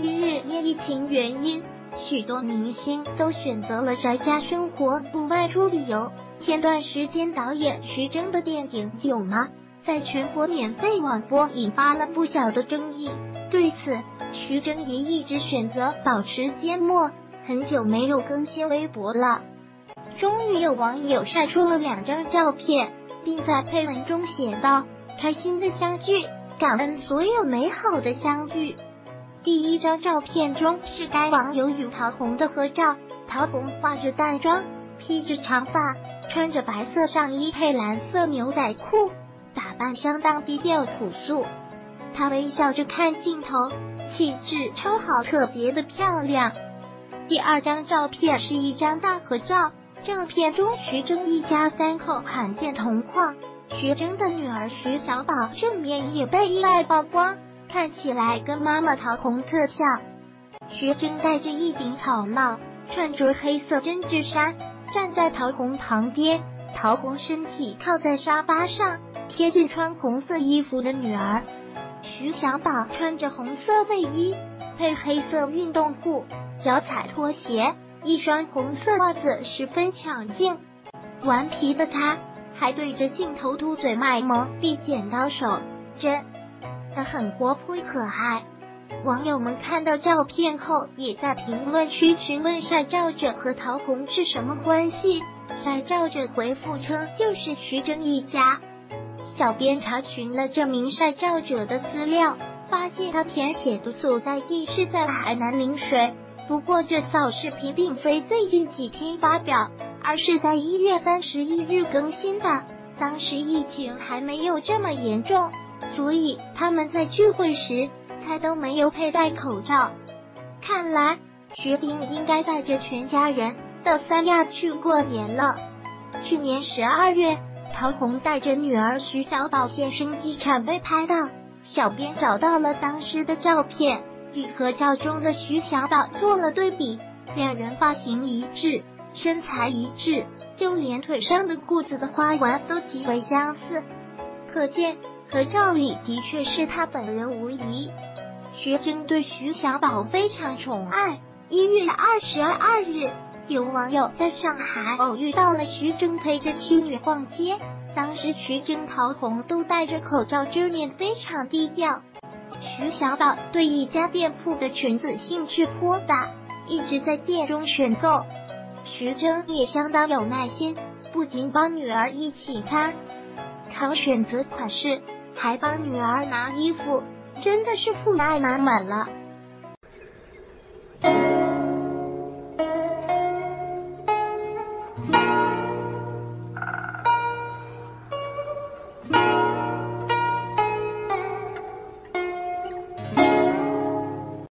近日，因疫情原因，许多明星都选择了宅家生活，不外出旅游。前段时间，导演徐峥的电影《囧妈》在全国免费网播，引发了不小的争议。对此，徐峥也一直选择保持缄默，很久没有更新微博了。终于有网友晒出了两张照片，并在配文中写道：“开心的相聚，感恩所有美好的相遇。”张照片中是该网友与陶虹的合照，陶虹化着淡妆，披着长发，穿着白色上衣配蓝色牛仔裤，打扮相当低调朴素。她微笑着看镜头，气质超好，特别的漂亮。第二张照片是一张大合照，照片中徐峥一家三口罕见同框，徐峥的女儿徐小宝正面也被意外曝光，看起来跟妈妈桃红特像。徐峥戴着一顶草帽，穿着黑色针织衫，站在桃红旁边，桃红身体靠在沙发上，贴近穿红色衣服的女儿。徐小宝穿着红色卫衣，配黑色运动裤，脚踩拖鞋，一双红色袜子十分抢镜。顽皮的他还对着镜头嘟嘴卖萌，比剪刀手，真的很活泼可爱。网友们看到照片后，也在评论区询问晒照者和陶虹是什么关系。晒照者回复称，就是徐峥一家。小编查询了这名晒照者的资料，发现他填写的所在地是在海南陵水。不过这扫视频并非最近几天发表，而是在一月三十一日更新的。当时疫情还没有这么严重，所以他们在聚会时才都没有佩戴口罩。看来徐冰应该带着全家人到三亚去过年了。去年十二月。陶虹带着女儿徐小宝现身机场被拍到，小编找到了当时的照片，与合照中的徐小宝做了对比，两人发型一致，身材一致，就连腿上的裤子的花纹都极为相似，可见合照里的确是他本人无疑。徐峥对徐小宝非常宠爱。一月二十二日。有网友在上海偶遇到了徐峥陪着妻女逛街，当时徐峥、陶虹都戴着口罩遮面，非常低调。徐小宝对一家店铺的裙子兴趣颇大，一直在店中选购。徐峥也相当有耐心，不仅帮女儿一起看、考选择款式，还帮女儿拿衣服，真的是父爱满满了。